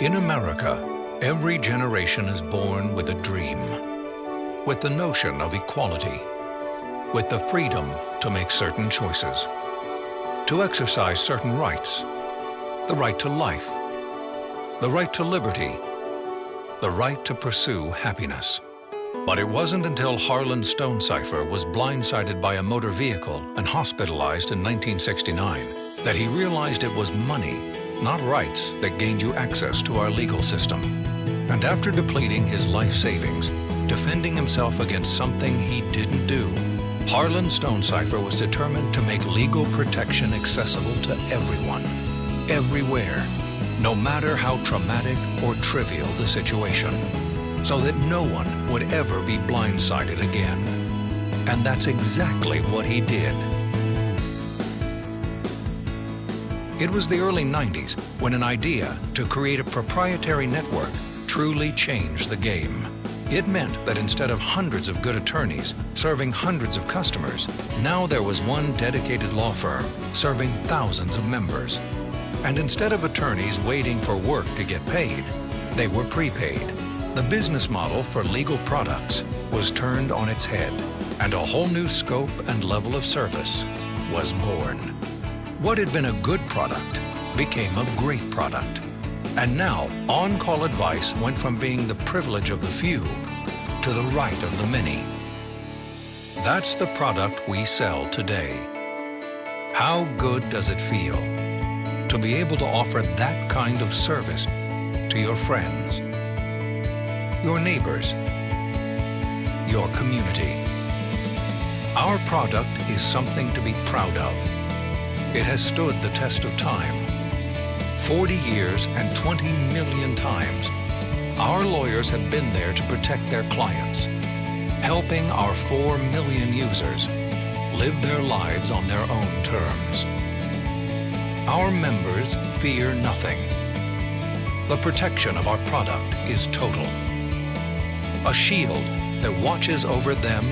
In America, every generation is born with a dream, with the notion of equality, with the freedom to make certain choices, to exercise certain rights, the right to life, the right to liberty, the right to pursue happiness. But it wasn't until Harlan Stonecipher was blindsided by a motor vehicle and hospitalized in 1969 that he realized it was money not rights, that gained you access to our legal system. And after depleting his life savings, defending himself against something he didn't do, Harlan Stonecipher was determined to make legal protection accessible to everyone, everywhere, no matter how traumatic or trivial the situation, so that no one would ever be blindsided again. And that's exactly what he did. It was the early 90s when an idea to create a proprietary network truly changed the game. It meant that instead of hundreds of good attorneys serving hundreds of customers, now there was one dedicated law firm serving thousands of members. And instead of attorneys waiting for work to get paid, they were prepaid. The business model for legal products was turned on its head, and a whole new scope and level of service was born. What had been a good product became a great product. And now, on-call advice went from being the privilege of the few to the right of the many. That's the product we sell today. How good does it feel to be able to offer that kind of service to your friends, your neighbors, your community? Our product is something to be proud of it has stood the test of time. 40 years and 20 million times, our lawyers have been there to protect their clients, helping our 4 million users live their lives on their own terms. Our members fear nothing. The protection of our product is total. A shield that watches over them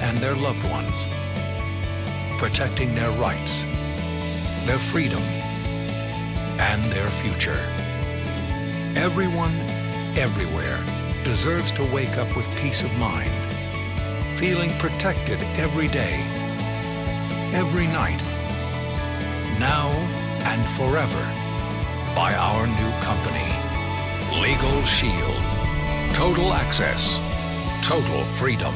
and their loved ones, protecting their rights their freedom, and their future. Everyone, everywhere, deserves to wake up with peace of mind, feeling protected every day, every night, now and forever, by our new company, LegalShield. Total access, total freedom.